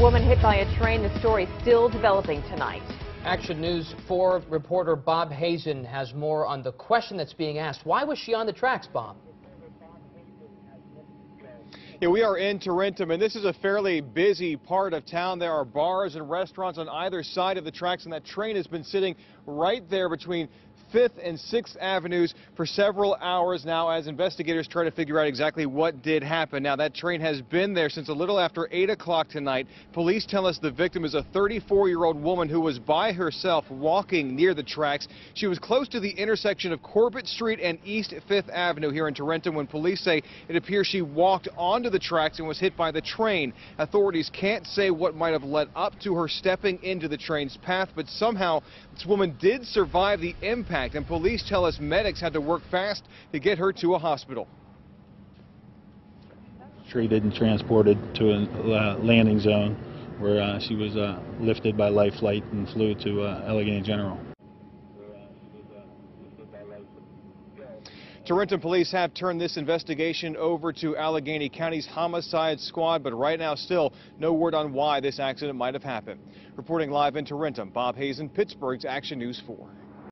woman hit by a train. The story still developing tonight. Action News 4 reporter Bob Hazen has more on the question that's being asked. Why was she on the tracks, Bob? Yeah, we are in Tarentum, and this is a fairly busy part of town. There are bars and restaurants on either side of the tracks, and that train has been sitting right there between 5th and 6th Avenues for several hours now as investigators try to figure out exactly what did happen. Now, that train has been there since a little after 8 o'clock tonight. Police tell us the victim is a 34-year-old woman who was by herself walking near the tracks. She was close to the intersection of Corbet Street and East 5th Avenue here in Tarentum when police say it appears she walked onto the tracks and was hit by the train. Authorities can't say what might have led up to her stepping into the train's path, but somehow this woman did survive the impact and police tell us medics had to work fast to get her to a hospital. Treated and transported to a uh, landing zone where uh, she was uh, lifted by life flight and flew to uh, Allegheny General. Tarentum police have turned this investigation over to Allegheny County's homicide squad, but right now still no word on why this accident might have happened. Reporting live in Tarentum, Bob Hazen, Pittsburgh's Action News 4.